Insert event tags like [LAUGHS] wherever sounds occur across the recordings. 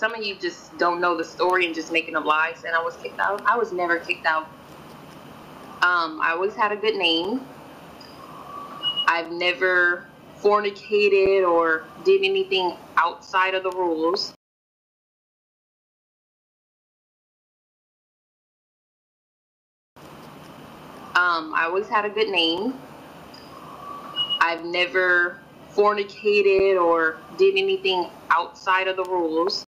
Some of you just don't know the story and just making up lies. And I was kicked out. I was never kicked out. Um, I always had a good name. I've never fornicated or did anything outside of the rules. Um, I always had a good name. I've never fornicated or did anything outside of the rules.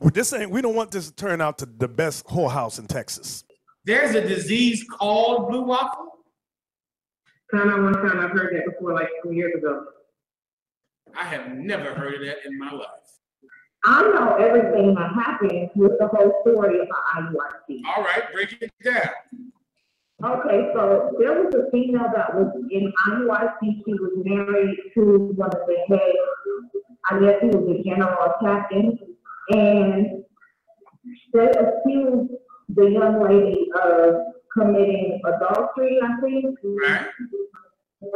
We're just saying we don't want this to turn out to the best whorehouse in Texas. There's a disease called blue waffle. Kind of one time I've heard that before, like two years ago. I have never heard of that in my life. I know everything that happened with the whole story about IUIC. All right, break it down. Okay, so there was a female that was in IUIC. She was married to one of the head, I guess he was a general captain, and they accused the young lady of committing adultery, I think. Right.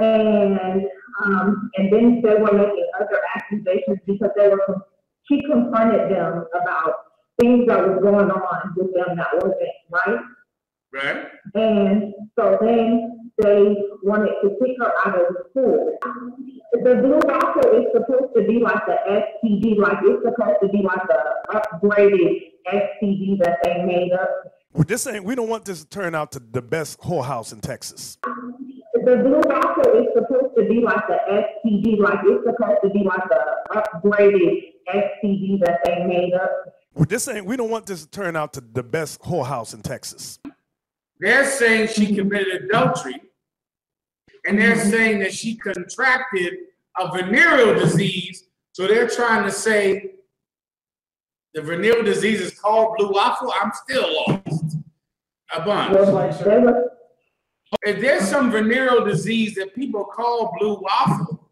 And, um, and then they were making other accusations because they were, she confronted them about things that was going on with them that wasn't right. Right. And so then they wanted to kick her out of the school. The blue waffle is supposed to be like the STD, like it's supposed to be like the upgraded STD that they made up. We're just saying we don't want this to turn out to the best whorehouse in Texas. The blue is supposed to be like the STD, like it's supposed to be like the upgraded STD that they made up. We're just saying we don't want this to turn out to the best whorehouse in Texas. They're saying she committed adultery, and they're mm-hmm. saying that she contracted a venereal disease. So they're trying to say the venereal disease is called blue waffle. I'm still lost. A bunch. They were, If there's some venereal disease that people call blue waffle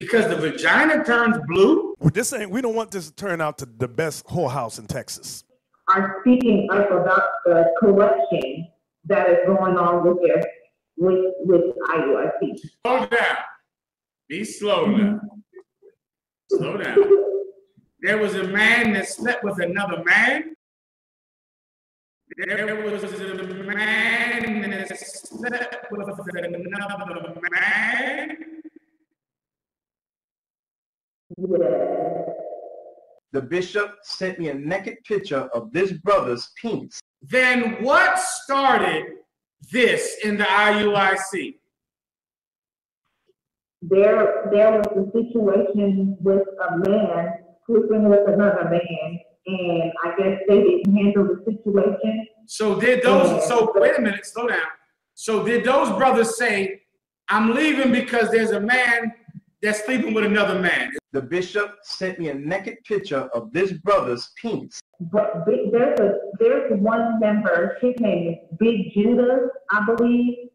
because the vagina turns blue, We're just saying we don't want this to turn out to the best whorehouse in Texas. are speaking up about the corruption that is going on with their, with, with IUIC. slow down. Be slow now. Slow down. There was a man that slept with another man. There was a man that slept with another man. The bishop sent me a naked picture of this brother's penis. Then what started this in the IUIC? There, there was a situation with a man sleeping with another man, and I guess they didn't handle the situation. So did those, so wait a minute, slow down. So did those brothers say, I'm leaving because there's a man that's sleeping with another man? The bishop sent me a naked picture of this brother's penis. But there's a, there's one member, his name is Big Judah, I believe,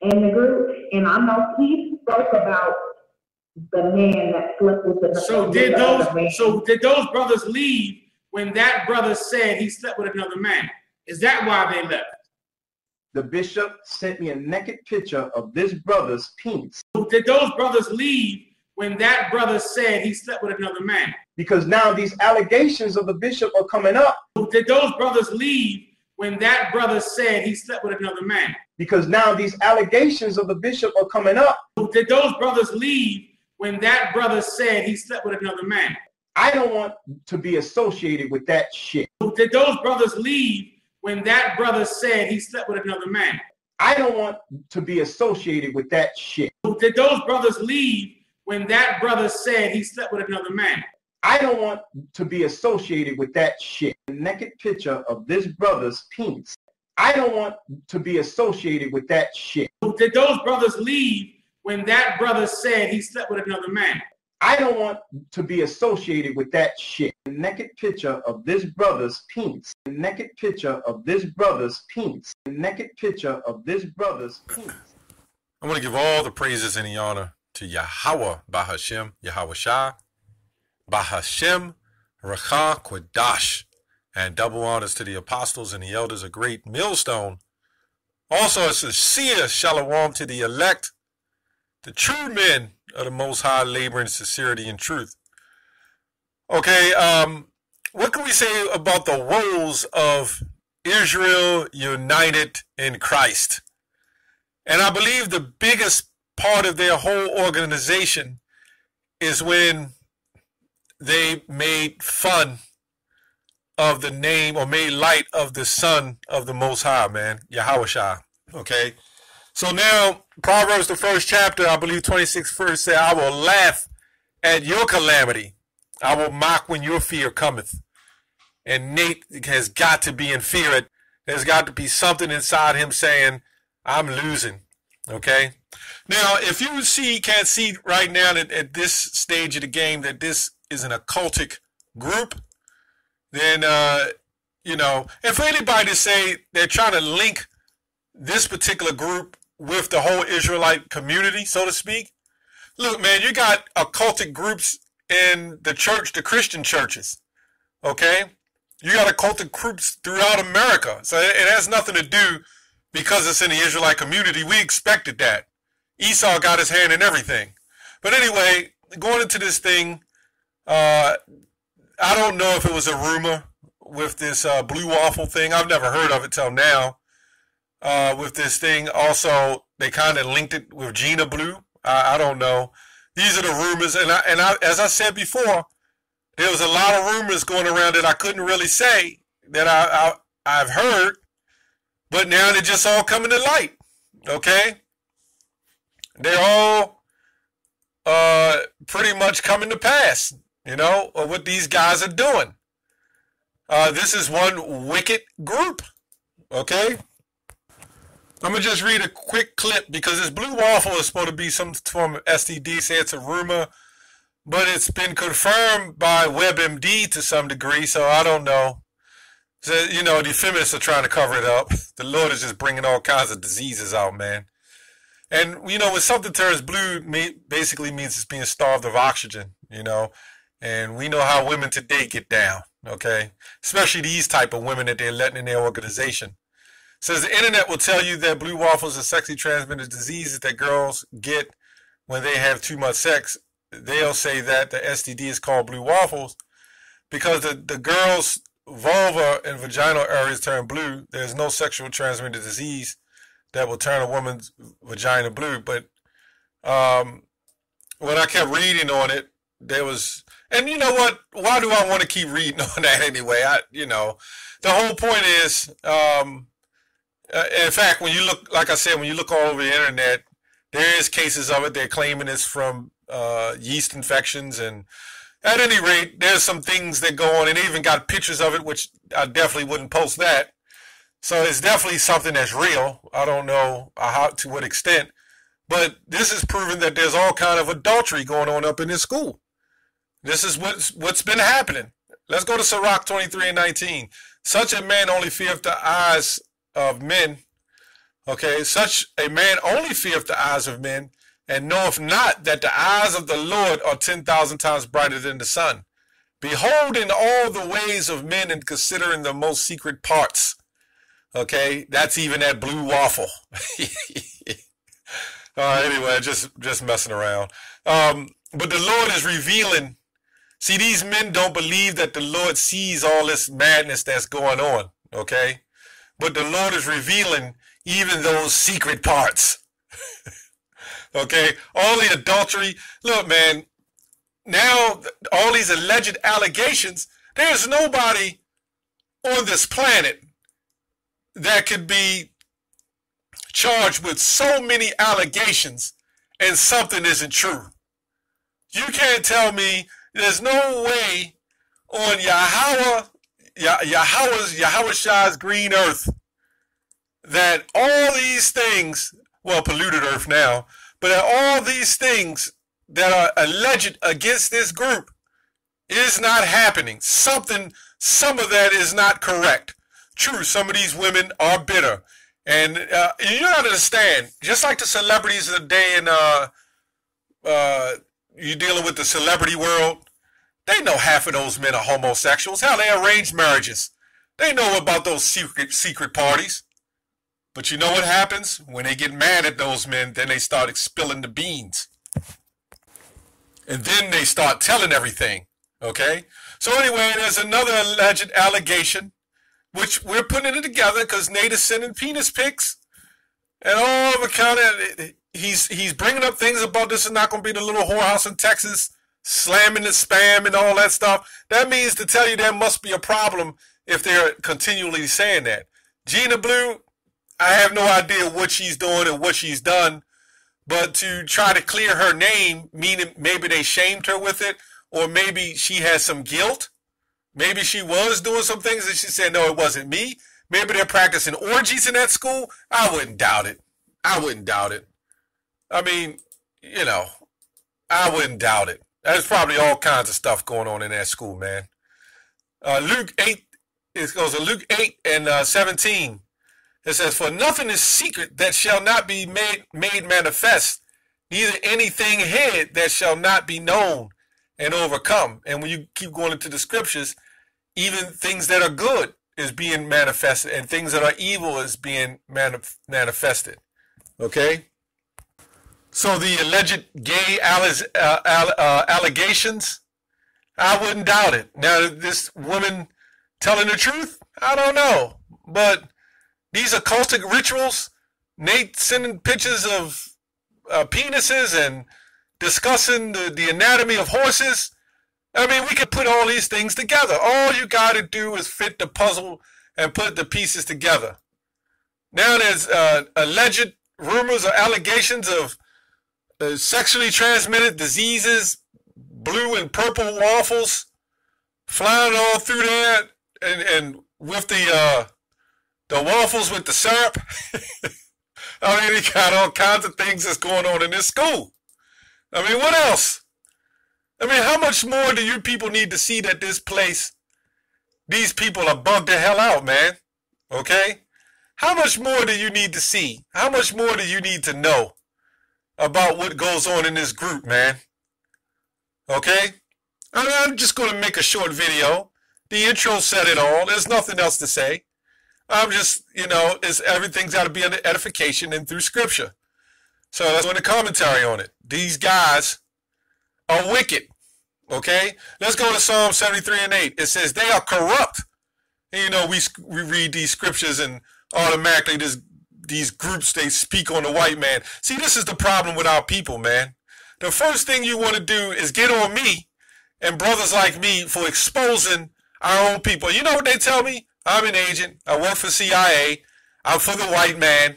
in the group, and I know he spoke about the man that slept with the. So did the other man. those, so did those brothers leave when that brother said he slept with another man? Is that why they left? The bishop sent me a naked picture of this brother's penis. Did those brothers leave when that brother said he slept with another man? Because now these allegations of the bishop are coming up. Did those brothers leave when that brother said he slept with another man? Because now these allegations of the bishop are coming up. Did those brothers leave when that brother said he slept with another man? I don't want to be associated with that shit. Did those brothers leave when that brother said he slept with another man? I don't want to be associated with that shit. Did those brothers leave when that brother said he slept with another man? I don't want to be associated with that shit. A naked picture of this brother's penis. I don't want to be associated with that shit. Did those brothers leave when that brother said he slept with another man? I don't want to be associated with that shit. A naked picture of this brother's penis. A naked picture of this brother's penis. A naked picture of this brother's penis. I want to give all the praises and the honor to Yahweh Bahashem, Yahweh Shah, Bahashem, Kwadash, and double honors to the apostles and the elders, a great millstone. Also a sincere shalom to the elect, the true men of the Most High labor in sincerity and truth. Okay, um, what can we say about the woes of Israel united in Christ? And I believe the biggest part of their whole organization is when they made fun of the name or made light of the son of the Most High, man, Yahweh Okay. So now, Proverbs, the first chapter, I believe 26 verse say, I will laugh at your calamity. I will mock when your fear cometh. And Nate has got to be in fear. There's got to be something inside him saying, I'm losing. Okay. Now, if you see, can't see right now that at this stage of the game that this is an occultic group, then, uh, you know, and for anybody to say they're trying to link this particular group with the whole Israelite community, so to speak, look, man, you got occultic groups in the church, the Christian churches, okay? You got occultic groups throughout America. So it has nothing to do because it's in the Israelite community. We expected that. Esau got his hand in everything. But anyway, going into this thing, uh, I don't know if it was a rumor with this uh, blue waffle thing. I've never heard of it till now. Uh, with this thing, also they kind of linked it with Gina Blue. I, don't know. These are the rumors, and I, and I, as I said before, there was a lot of rumors going around that I couldn't really say that I, I I've heard, but now they're just all coming to light. Okay, they're all uh, pretty much coming to pass you know, what these guys are doing. Uh, this is one wicked group. Okay? I'm to just read a quick clip because this blue waffle is supposed to be some form of STD, say it's a rumor, but it's been confirmed by WebMD to some degree, so I don't know. So, you know, the feminists are trying to cover it up. The Lord is just bringing all kinds of diseases out, man. And, you know, when something turns blue, basically means it's being starved of oxygen, you know. And we know how women today get down, okay? Especially these type of women that they're letting in their organization. Says the internet will tell you that blue waffles are sexually transmitted diseases that girls get when they have too much sex. They'll say that the STD is called blue waffles because the, the girl's vulva and vaginal areas turn blue. There's no sexual transmitted disease that will turn a woman's vagina blue. But um, when I kept reading on it, there was and you know what? Why do I want to keep reading [LAUGHS] on that anyway? I, you know, the whole point is, um, uh, in fact, when you look, like I said, when you look all over the internet, there is cases of it. They're claiming it's from uh, yeast infections, and at any rate, there's some things that go on, and they even got pictures of it, which I definitely wouldn't post that. So it's definitely something that's real. I don't know how to what extent, but this is proving that there's all kind of adultery going on up in this school. This is what's what's been happening. Let's go to Sirach 23 and 19. Such a man only feareth the eyes of men. Okay, such a man only feareth the eyes of men, and knoweth not that the eyes of the Lord are ten thousand times brighter than the sun. Beholding all the ways of men and considering the most secret parts. Okay, that's even that blue waffle. [LAUGHS] uh, anyway, just just messing around. Um, but the Lord is revealing See, these men don't believe that the Lord sees all this madness that's going on, okay? But the Lord is revealing even those secret parts. [LAUGHS] okay? All the adultery. Look, man, now all these alleged allegations, there's nobody on this planet that could be charged with so many allegations and something isn't true. You can't tell me there's no way on Yahweh, Yahweh's, Yahweh Shah's green earth that all these things, well, polluted earth now, but that all these things that are alleged against this group is not happening. Something, some of that is not correct. True, some of these women are bitter. And uh, you don't understand, just like the celebrities of the day in uh, uh, you're dealing with the celebrity world, they know half of those men are homosexuals. How they arrange marriages. They know about those secret secret parties. But you know what happens? When they get mad at those men, then they start spilling the beans. and then they start telling everything. Okay. So anyway, there's another alleged allegation, which we're putting it together because Nate is sending penis pics, and all of account he's he's bringing up things about this is not going to be the little whorehouse in Texas, slamming the spam and all that stuff. That means to tell you there must be a problem if they're continually saying that. Gina Blue, I have no idea what she's doing and what she's done, but to try to clear her name, meaning maybe they shamed her with it, or maybe she has some guilt. Maybe she was doing some things and she said, no, it wasn't me. Maybe they're practicing orgies in that school. I wouldn't doubt it. I wouldn't doubt it. I mean, you know, I wouldn't doubt it. There's probably all kinds of stuff going on in that school, man. Uh, Luke 8, it goes to Luke 8 and uh, 17. It says, For nothing is secret that shall not be made, made manifest, neither anything hid that shall not be known and overcome. And when you keep going into the scriptures, even things that are good is being manifested and things that are evil is being manif- manifested. Okay? So the alleged gay uh, uh, allegations, I wouldn't doubt it. Now, this woman telling the truth, I don't know. But these occultic rituals, Nate sending pictures of uh, penises and discussing the, the anatomy of horses. I mean, we could put all these things together. All you got to do is fit the puzzle and put the pieces together. Now there's uh, alleged rumors or allegations of uh, sexually transmitted diseases, blue and purple waffles flying all through that, and and with the uh, the waffles with the syrup. [LAUGHS] I mean, he got all kinds of things that's going on in this school. I mean, what else? I mean, how much more do you people need to see that this place, these people are bugged the hell out, man? Okay? How much more do you need to see? How much more do you need to know? About what goes on in this group, man. Okay? I'm just going to make a short video. The intro said it all. There's nothing else to say. I'm just, you know, it's, everything's got to be under edification and through scripture. So that's when the commentary on it. These guys are wicked. Okay? Let's go to Psalm 73 and 8. It says, they are corrupt. And, you know, we, we read these scriptures and automatically this these groups they speak on the white man. See, this is the problem with our people, man. The first thing you want to do is get on me and brothers like me for exposing our own people. You know what they tell me? I'm an agent. I work for CIA. I'm for the white man.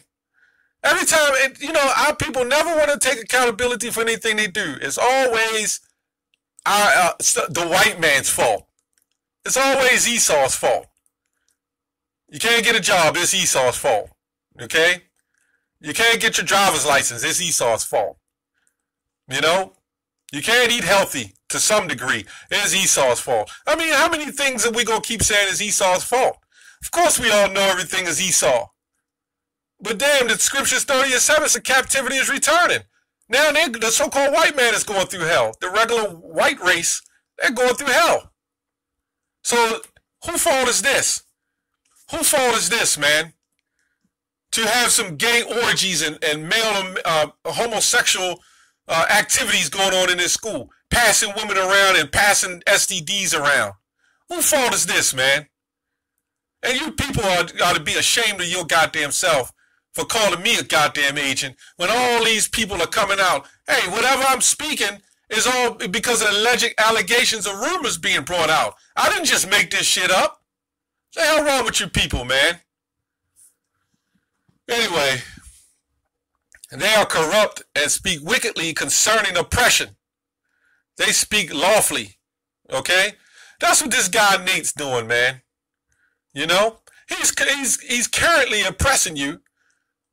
Every time, it, you know, our people never want to take accountability for anything they do. It's always our, uh, the white man's fault. It's always Esau's fault. You can't get a job, it's Esau's fault. Okay? You can't get your driver's license. It's Esau's fault. You know? You can't eat healthy to some degree. It's Esau's fault. I mean, how many things are we going to keep saying is Esau's fault? Of course, we all know everything is Esau. But damn, the scriptures 30 and 7 said captivity is returning. Now the so-called white man is going through hell. The regular white race, they're going through hell. So who fault is this? Who fault is this, man? To have some gay orgies and, and male uh, homosexual uh, activities going on in this school, passing women around and passing STDs around. Who fault is this, man? And you people ought, ought to be ashamed of your goddamn self for calling me a goddamn agent when all these people are coming out. Hey, whatever I'm speaking is all because of alleged allegations or rumors being brought out. I didn't just make this shit up. What the hell wrong with you people, man? Anyway, they are corrupt and speak wickedly concerning oppression. They speak lawfully. Okay? That's what this guy Nate's doing, man. You know? He's, he's, he's currently oppressing you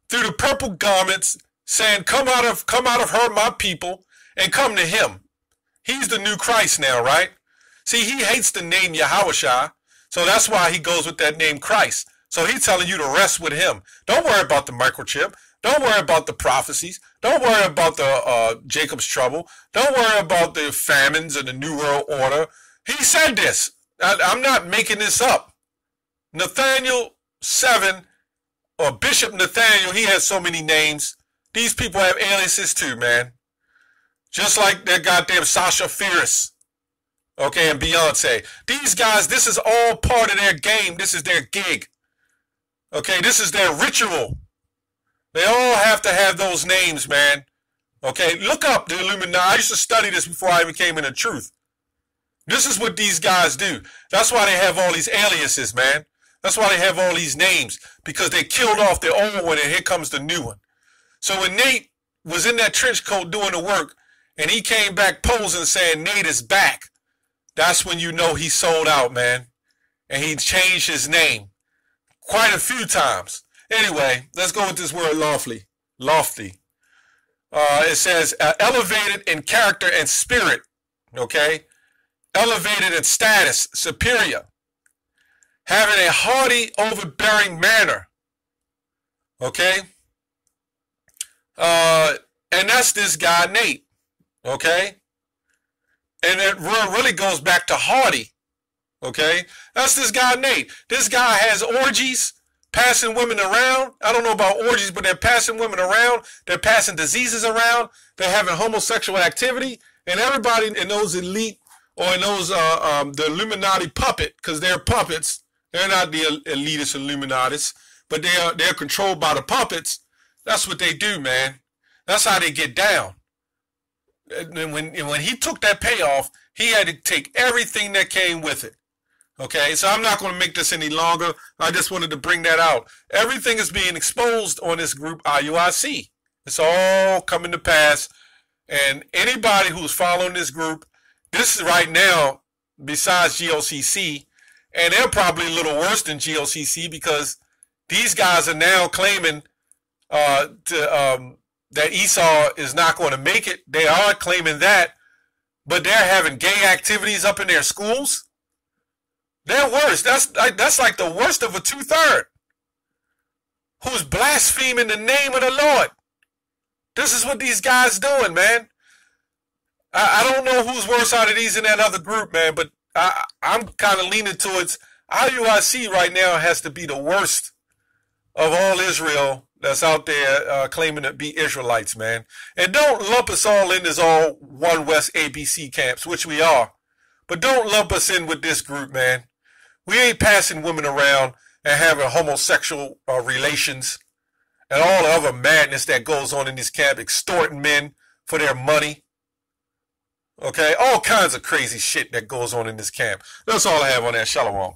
through the purple garments, saying, Come out of come out of her, my people, and come to him. He's the new Christ now, right? See, he hates the name Yahushua, so that's why he goes with that name Christ. So he's telling you to rest with him. Don't worry about the microchip. Don't worry about the prophecies. Don't worry about the uh, Jacob's trouble. Don't worry about the famines and the New World Order. He said this. I, I'm not making this up. Nathaniel 7, or Bishop Nathaniel, he has so many names. These people have aliases too, man. Just like that goddamn Sasha Fierce. Okay, and Beyonce. These guys, this is all part of their game. This is their gig. Okay, this is their ritual. They all have to have those names, man. Okay, look up the Illuminati. I used to study this before I even became into truth. This is what these guys do. That's why they have all these aliases, man. That's why they have all these names because they killed off their old one and here comes the new one. So when Nate was in that trench coat doing the work and he came back posing saying Nate is back, that's when you know he sold out, man. And he changed his name quite a few times. Anyway, let's go with this word lofty. Lofty. Uh, it says uh, elevated in character and spirit. Okay? Elevated in status, superior. Having a haughty, overbearing manner. Okay? Uh, and that's this guy, Nate. Okay? And it really goes back to haughty. Okay? That's this guy, Nate. This guy has orgies, passing women around. I don't know about orgies, but they're passing women around. They're passing diseases around. They're having homosexual activity. And everybody in those elite or in those, uh, um, the Illuminati puppet, because they're puppets. They're not the elitist Illuminatis, but they are, they're controlled by the puppets. That's what they do, man. That's how they get down. And when, and when he took that payoff, he had to take everything that came with it. Okay, so I'm not going to make this any longer. I just wanted to bring that out. Everything is being exposed on this group IUIC. It's all coming to pass. And anybody who's following this group, this is right now, besides GOCC, and they're probably a little worse than GLCC because these guys are now claiming uh, to, um, that Esau is not going to make it. They are claiming that, but they're having gay activities up in their schools. They're worse. That's that's like the worst of a two third. Who's blaspheming the name of the Lord? This is what these guys doing, man. I, I don't know who's worse out of these in that other group, man, but I, I'm kind of leaning towards IUIC right now has to be the worst of all Israel that's out there uh, claiming to be Israelites, man. And don't lump us all in as all one West ABC camps, which we are. But don't lump us in with this group, man. We ain't passing women around and having homosexual uh, relations and all the other madness that goes on in this camp, extorting men for their money. Okay, all kinds of crazy shit that goes on in this camp. That's all I have on that. Shalom.